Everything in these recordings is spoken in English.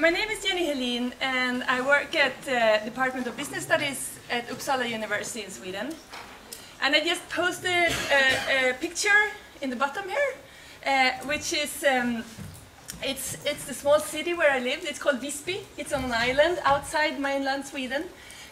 My name is Jenny Helin and I work at the Department of Business Studies at Uppsala University in Sweden. And I just posted a, a picture in the bottom here, uh, which is, um, it's, it's the small city where I live. It's called Visby. It's on an island outside mainland Sweden.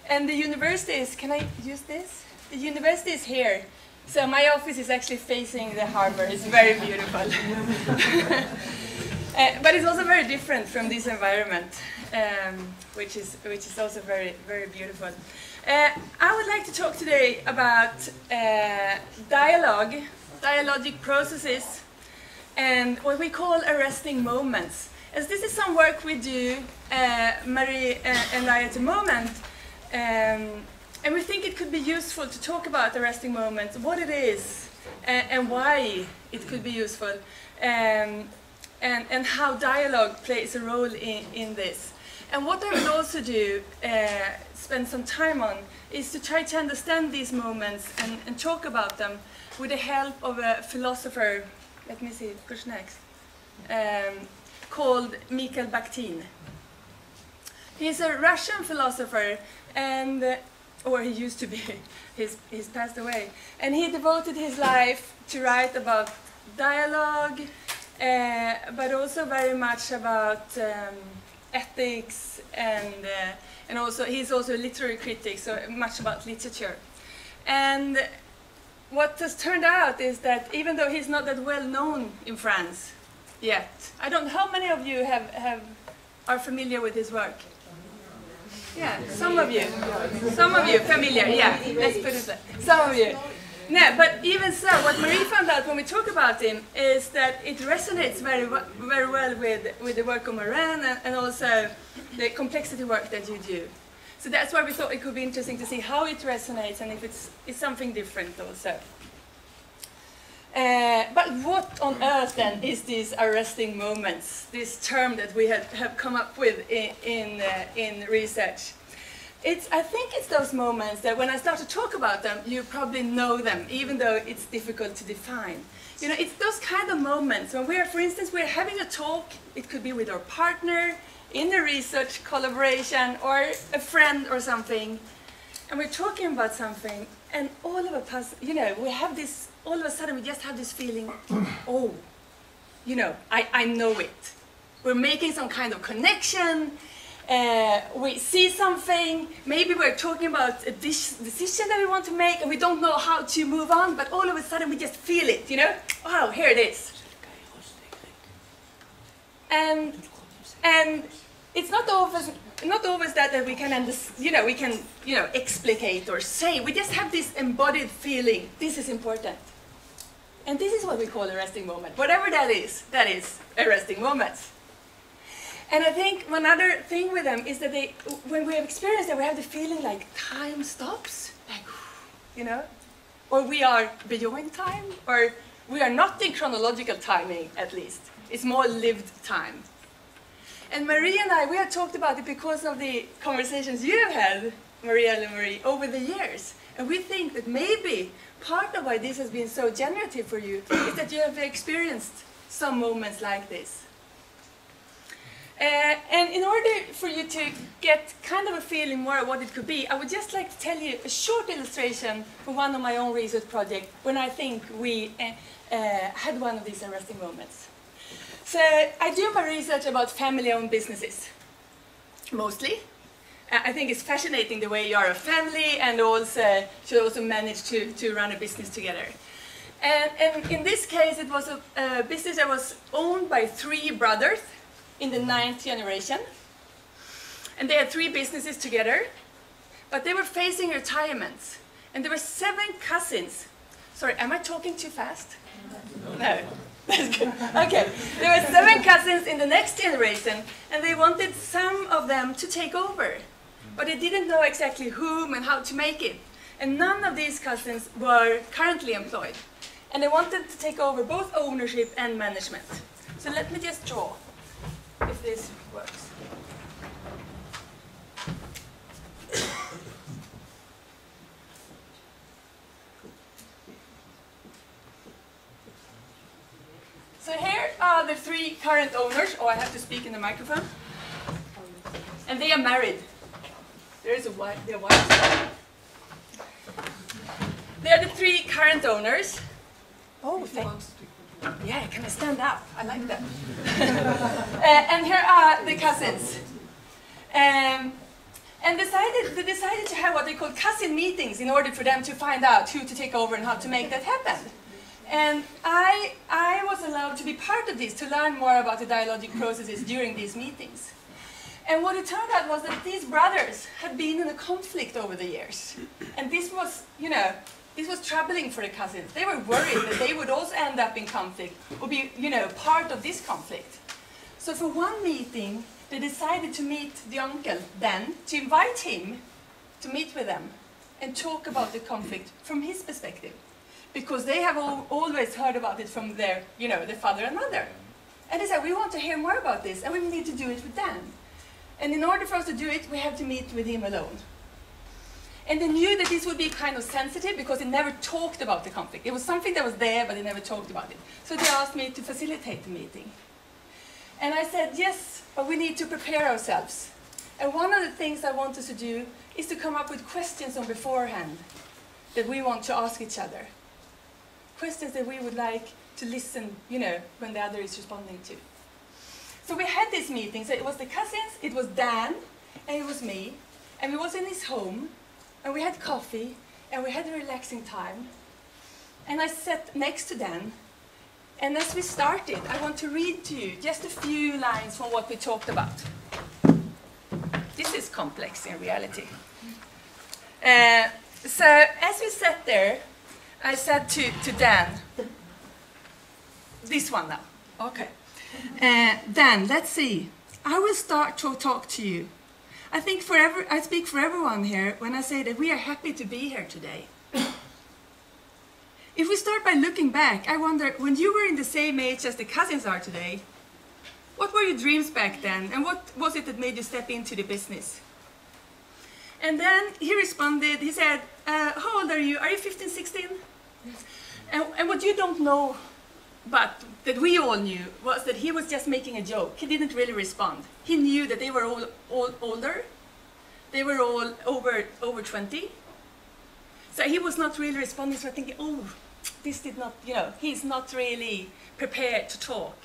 And the university is, can I use this? The university is here. So my office is actually facing the harbor. It's very beautiful. uh, but it's also very different from this environment, um, which, is, which is also very, very beautiful. Uh, I would like to talk today about uh, dialogue, dialogic processes, and what we call arresting moments. As this is some work we do, uh, Marie uh, and I at the moment, um, and we think it could be useful to talk about arresting moments, what it is, and, and why it could be useful, um, and, and how dialogue plays a role in, in this. And what I will also do, uh, spend some time on, is to try to understand these moments and, and talk about them with the help of a philosopher, let me see, push next, um, called Mikhail Bakhtin. He's a Russian philosopher, and uh, or he used to be, he's, he's passed away, and he devoted his life to write about dialogue, but also very much about um, ethics and uh, and also he's also a literary critic, so much about literature. And what has turned out is that even though he's not that well known in France yet, I don't know how many of you have, have are familiar with his work. Yeah, some of you, some of you familiar. Yeah, let's put it that. Some of you. No, but even so, what Marie found out when we talk about him is that it resonates very, very well with, with the work of Morin and, and also the complexity work that you do. So that's why we thought it could be interesting to see how it resonates and if it's, it's something different also. Uh, but what on earth then is these arresting moments, this term that we have, have come up with in, in, uh, in research? It's, I think it's those moments that when I start to talk about them, you probably know them, even though it's difficult to define. You know, it's those kind of moments when we're, for instance, we're having a talk, it could be with our partner, in a research collaboration, or a friend or something, and we're talking about something, and all of a sudden, you know, we have this, all of a sudden we just have this feeling, oh, you know, I, I know it. We're making some kind of connection, uh, we see something, maybe we're talking about a decision that we want to make and we don't know how to move on, but all of a sudden we just feel it, you know? Wow, here it is. And, and it's not always, not always that, that we can, you know, we can, you know, explicate or say. We just have this embodied feeling, this is important. And this is what we call a resting moment. Whatever that is, that is a resting moment. And I think one other thing with them is that they, when we have experienced that, we have the feeling like time stops, like, you know, or we are beyond time, or we are not in chronological timing, at least. It's more lived time. And Marie and I, we have talked about it because of the conversations you have had, Maria and Marie, over the years. And we think that maybe part of why this has been so generative for you is that you have experienced some moments like this. Uh, and in order for you to get kind of a feeling more of what it could be, I would just like to tell you a short illustration from one of my own research projects when I think we uh, uh, had one of these arresting moments. So I do my research about family-owned businesses, mostly. I think it's fascinating the way you are a family and also should also manage to, to run a business together. And, and in this case, it was a, a business that was owned by three brothers in the ninth generation. And they had three businesses together, but they were facing retirements. And there were seven cousins. Sorry, am I talking too fast? No. That's good. Okay. There were seven cousins in the next generation, and they wanted some of them to take over. But they didn't know exactly whom and how to make it. And none of these cousins were currently employed. And they wanted to take over both ownership and management. So let me just draw this works. So here are the three current owners. Oh, I have to speak in the microphone. and they are married. There is a wife, their wife. They are the three current owners. Oh, thank Yeah, can I stand up? I like that. uh, and here are the cousins. Um, and decided, they decided to have what they call cousin meetings in order for them to find out who to take over and how to make that happen. And I, I was allowed to be part of this, to learn more about the dialogic processes during these meetings. And what it turned out was that these brothers had been in a conflict over the years. And this was, you know, this was troubling for the cousins. They were worried that they would also end up in conflict or be, you know, part of this conflict. So for one meeting, they decided to meet the uncle then, to invite him to meet with them and talk about the conflict from his perspective. Because they have al always heard about it from their, you know, their father and mother. And they said, we want to hear more about this and we need to do it with Dan. And in order for us to do it, we have to meet with him alone. And they knew that this would be kind of sensitive because they never talked about the conflict. It was something that was there, but they never talked about it. So they asked me to facilitate the meeting. And I said, yes, but we need to prepare ourselves. And one of the things I want us to do is to come up with questions on beforehand that we want to ask each other. Questions that we would like to listen, you know, when the other is responding to. So we had this meeting. So it was the cousins, it was Dan, and it was me. And we was in his home, and we had coffee, and we had a relaxing time. And I sat next to Dan, and as we started, I want to read to you just a few lines from what we talked about. This is complex in reality. Uh, so as we sat there, I said to, to Dan, this one now, okay. Uh, Dan, let's see. I will start to talk to you. I think for every, I speak for everyone here when I say that we are happy to be here today. if we start by looking back, I wonder, when you were in the same age as the cousins are today, what were your dreams back then, and what was it that made you step into the business? And then he responded, he said, uh, how old are you? Are you 15, 16? And, and what you don't know but that we all knew was that he was just making a joke. He didn't really respond. He knew that they were all, all older. They were all over, over 20. So he was not really responding, so I think, oh, this did not, you know, he's not really prepared to talk.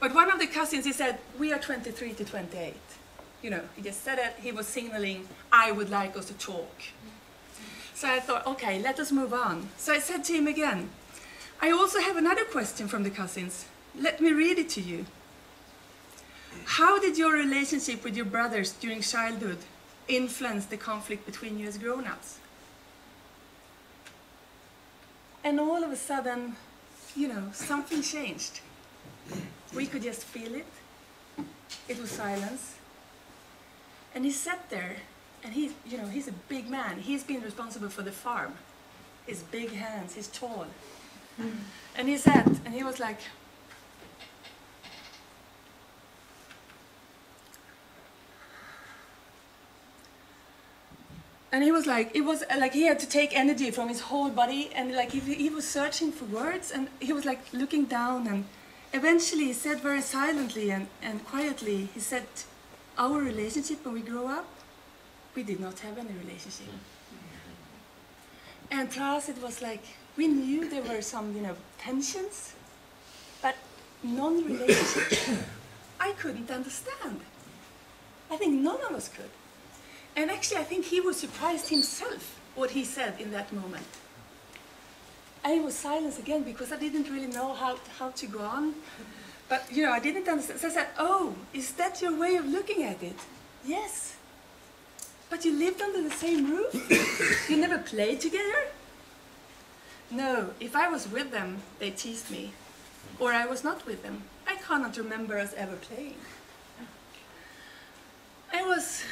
But one of the cousins, he said, we are 23 to 28. You know, he just said it, he was signaling, I would like us to talk. So I thought, okay, let us move on. So I said to him again, I also have another question from the cousins. Let me read it to you. How did your relationship with your brothers during childhood influence the conflict between you as grown-ups? And all of a sudden, you know, something changed. We could just feel it. It was silence. And he sat there, and he, you know, he's a big man. He's been responsible for the farm. His big hands, he's tall. And he sat, and he was like, and he was like, it was like he had to take energy from his whole body, and like he, he was searching for words, and he was like looking down, and eventually he said very silently and, and quietly, he said, our relationship when we grow up, we did not have any relationship. Mm. And to us it was like, we knew there were some, you know, tensions, but non-relationship, I couldn't understand. I think none of us could. And actually, I think he was surprised himself what he said in that moment. And it was silence again because I didn't really know how, how to go on. But, you know, I didn't understand. So I said, oh, is that your way of looking at it? Yes. But you lived under the same roof? you never played together? No, if I was with them, they teased me. Or I was not with them. I cannot remember us ever playing. I was,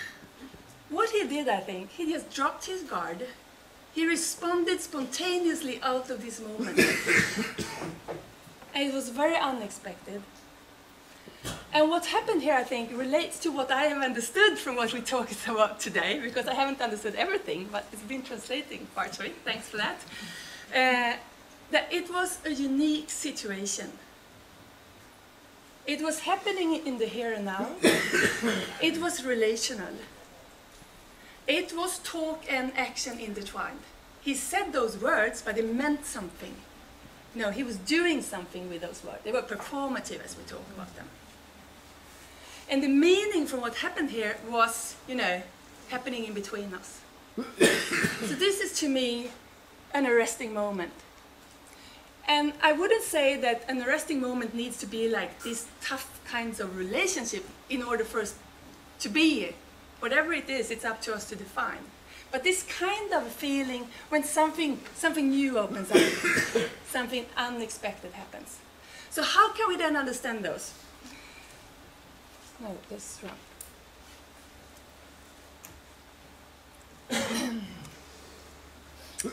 what he did, I think, he just dropped his guard. He responded spontaneously out of this moment. and it was very unexpected. And what happened here, I think, relates to what I have understood from what we talked about today, because I haven't understood everything, but it's been translating parts of it. Thanks for that uh, that it was a unique situation. It was happening in the here and now. it was relational. It was talk and action intertwined. He said those words, but it meant something. No, he was doing something with those words. They were performative as we talk about them. And the meaning from what happened here was, you know, happening in between us. so this is to me an arresting moment. And I wouldn't say that an arresting moment needs to be like these tough kinds of relationship in order for us to be whatever it is, it's up to us to define. But this kind of feeling when something, something new opens up, something unexpected happens. So how can we then understand those? No, this is wrong.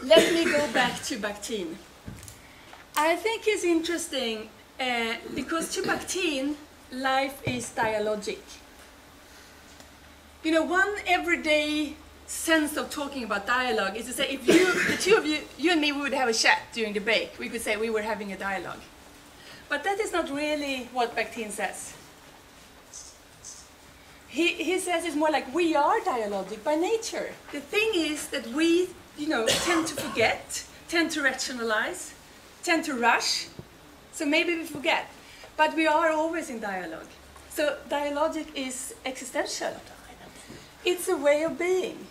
Let me go back to Bakhtin. I think it's interesting uh, because to Bakhtin, life is dialogic. You know, one everyday sense of talking about dialogue is to say if you, the two of you, you and me, we would have a chat during the break. We could say we were having a dialogue. But that is not really what Bakhtin says. He, he says it's more like we are dialogic by nature. The thing is that we, you know, tend to forget, tend to rationalize, tend to rush. So maybe we forget. But we are always in dialogue. So dialogic is existential. It's a way of being.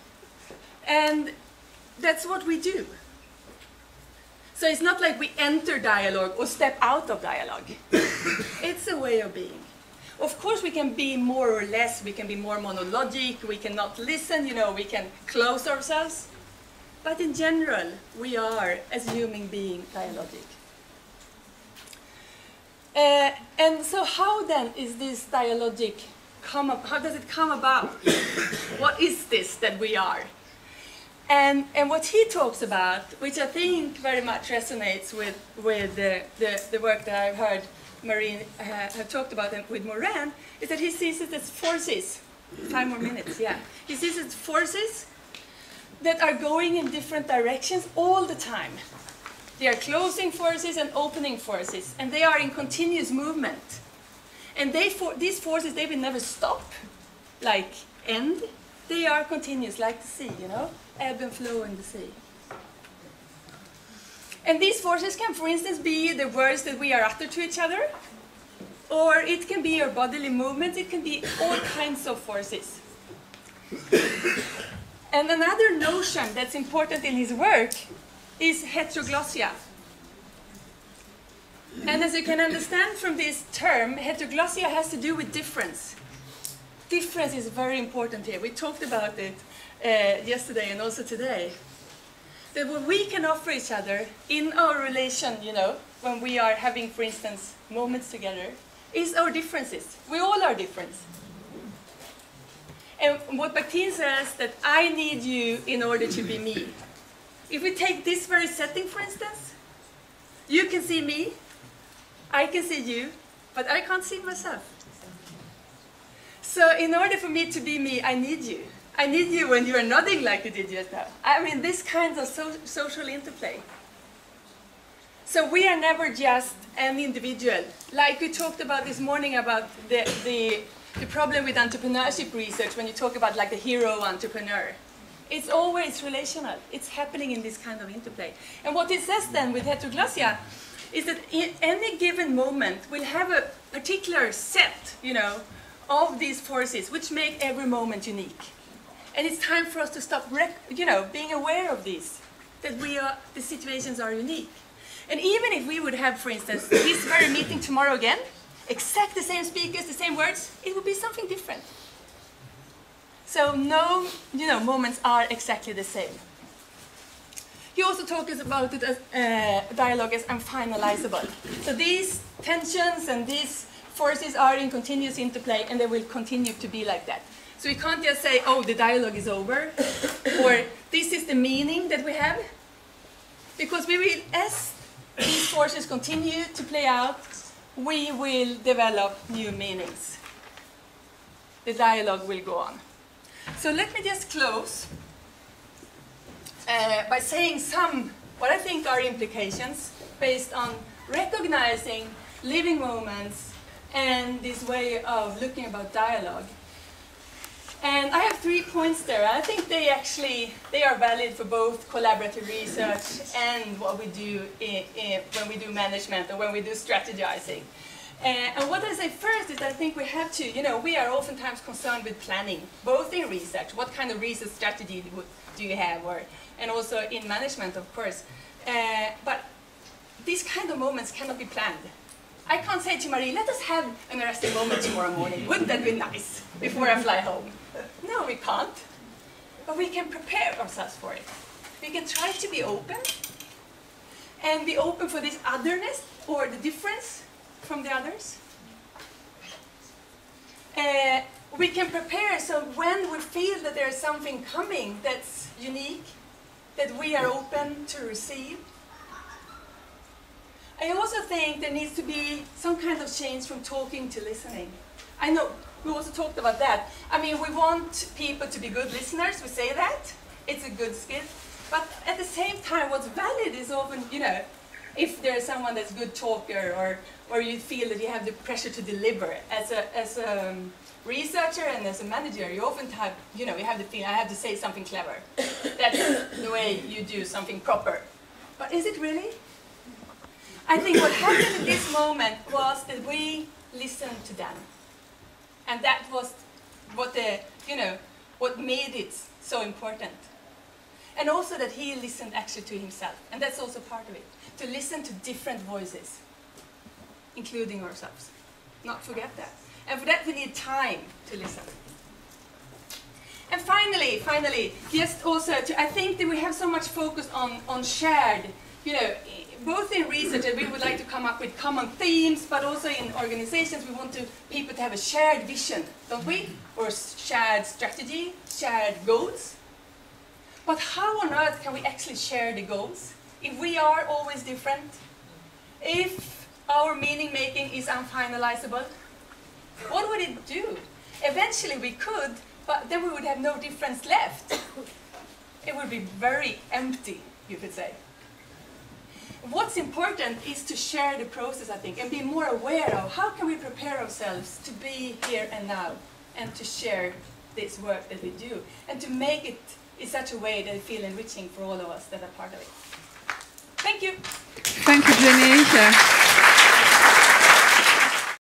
And that's what we do. So it's not like we enter dialogue or step out of dialogue. it's a way of being. Of course, we can be more or less, we can be more monologic, we cannot listen, you know, we can close ourselves. But in general, we are, as human beings, dialogic. Uh, and so how then is this dialogic come up, how does it come about? what is this that we are? And, and what he talks about, which I think very much resonates with, with the, the, the work that I've heard Marine uh, have talked about with Morin, is that he sees it as forces. Five more minutes, yeah. He sees it as forces that are going in different directions all the time. They are closing forces and opening forces, and they are in continuous movement. And they for, these forces, they will never stop, like end. They are continuous, like the sea, you know, ebb and flow in the sea. And these forces can, for instance, be the words that we are utter to each other, or it can be your bodily movements, it can be all kinds of forces. And another notion that's important in his work is heteroglossia. And as you can understand from this term, heteroglossia has to do with difference. Difference is very important here. We talked about it uh, yesterday and also today that what we can offer each other in our relation, you know, when we are having, for instance, moments together, is our differences. We all are different. And what Bakhtin says that I need you in order to be me. If we take this very setting, for instance, you can see me, I can see you, but I can't see myself. So in order for me to be me, I need you. I need you when you are nodding like you did just now. I mean, this kind of so social interplay. So we are never just an individual. Like we talked about this morning about the, the, the problem with entrepreneurship research when you talk about like the hero entrepreneur. It's always relational. It's happening in this kind of interplay. And what it says then with heteroglossia is that in any given moment we'll have a particular set, you know, of these forces which make every moment unique. And it's time for us to stop, you know, being aware of this, that we are, the situations are unique. And even if we would have, for instance, this very meeting tomorrow again, exact the same speakers, the same words, it would be something different. So no, you know, moments are exactly the same. He also talks about it as uh, dialogue as unfinalizable. So these tensions and these forces are in continuous interplay and they will continue to be like that. So we can't just say, oh, the dialogue is over, or this is the meaning that we have. Because we will, as these forces continue to play out, we will develop new meanings. The dialogue will go on. So let me just close uh, by saying some, what I think are implications based on recognizing living moments and this way of looking about dialogue. And I have three points there. I think they actually they are valid for both collaborative research and what we do in, in, when we do management or when we do strategizing. Uh, and what I say first is I think we have to, you know, we are oftentimes concerned with planning, both in research, what kind of research strategy do you have, or, and also in management, of course. Uh, but these kind of moments cannot be planned. I can't say to Marie, let us have an arresting moment tomorrow morning. Wouldn't that be nice before I fly home? No, we can't. But we can prepare ourselves for it. We can try to be open and be open for this otherness or the difference from the others. Uh, we can prepare so when we feel that there is something coming that's unique, that we are open to receive. I also think there needs to be some kind of change from talking to listening. I know we also talked about that. I mean, we want people to be good listeners, we say that. It's a good skill. But at the same time, what's valid is often, you know, if there's someone that's a good talker or, or you feel that you have the pressure to deliver as a, as a um, researcher and as a manager, you often have, you know, you have the feeling, I have to say something clever. That's the way you do something proper. But is it really? I think what happened in this moment was that we listened to them. And that was what the, you know, what made it so important. And also that he listened actually to himself. And that's also part of it. To listen to different voices, including ourselves. Not forget that. And for that we need time to listen. And finally, finally, just also, to, I think that we have so much focus on, on shared, you know, both in research and we would like to come up with common themes, but also in organizations we want to, people to have a shared vision, don't we? Or shared strategy, shared goals. But how on earth can we actually share the goals if we are always different? If our meaning making is unfinalizable? What would it do? Eventually we could, but then we would have no difference left. It would be very empty, you could say what's important is to share the process, I think, and be more aware of how can we prepare ourselves to be here and now and to share this work that we do and to make it in such a way that it feels enriching for all of us that are part of it. Thank you. Thank you, Jenny.